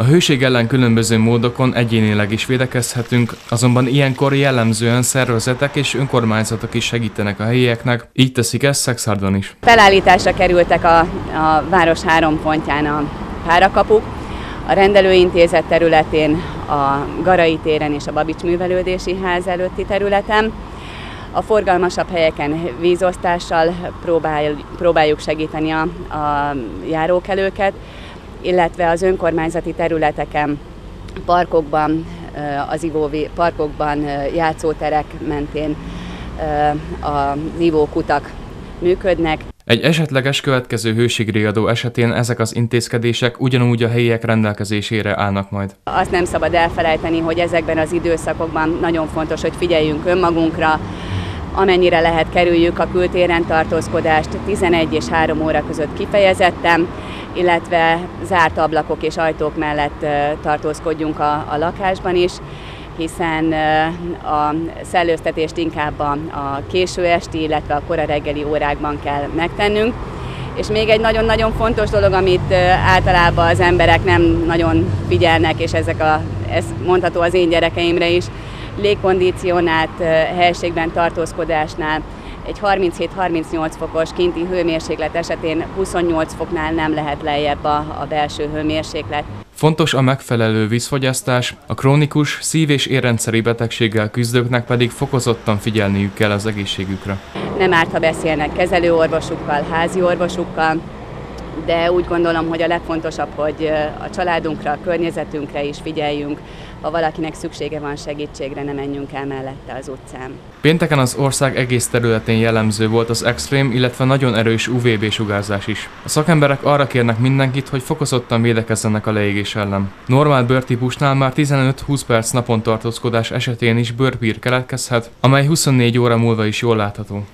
A hőség ellen különböző módokon egyénileg is védekezhetünk, azonban ilyenkor jellemzően szervezetek és önkormányzatok is segítenek a helyieknek, így teszik ezt Szexárdon is. Felállításra kerültek a, a város három pontján a párakapuk, a rendelőintézet területén, a Garai téren és a Babics Művelődési Ház előtti területen. A forgalmasabb helyeken vízosztással próbál, próbáljuk segíteni a, a járókelőket, illetve az önkormányzati területeken, parkokban, az ivóvi parkokban, játszóterek mentén az ivókutak működnek. Egy esetleges következő hőségriadó esetén ezek az intézkedések ugyanúgy a helyiek rendelkezésére állnak majd. Azt nem szabad elfelejteni, hogy ezekben az időszakokban nagyon fontos, hogy figyeljünk önmagunkra, amennyire lehet kerüljük a kültéren tartózkodást 11 és 3 óra között kifejezetten, illetve zárt ablakok és ajtók mellett tartózkodjunk a, a lakásban is, hiszen a szellőztetést inkább a, a késő esti, illetve a kora reggeli órákban kell megtennünk. És még egy nagyon-nagyon fontos dolog, amit általában az emberek nem nagyon figyelnek, és ezek a, ez mondható az én gyerekeimre is, légkondicionált helységben tartózkodásnál egy 37-38 fokos kinti hőmérséklet esetén 28 foknál nem lehet lejjebb a, a belső hőmérséklet. Fontos a megfelelő vízfogyasztás, a krónikus szív- és érrendszeri betegséggel küzdőknek pedig fokozottan figyelniük kell az egészségükre. Nem árt, ha beszélnek kezelőorvosukkal, házi orvosukkal, de úgy gondolom, hogy a legfontosabb, hogy a családunkra, a környezetünkre is figyeljünk, ha valakinek szüksége van segítségre, ne menjünk el mellette az utcán. Pénteken az ország egész területén jellemző volt az extrém, illetve nagyon erős UVB sugárzás is. A szakemberek arra kérnek mindenkit, hogy fokozottan védekezzenek a leégés ellen. Normál bőrtípusnál már 15-20 perc napon tartózkodás esetén is bőrpír keletkezhet, amely 24 óra múlva is jól látható.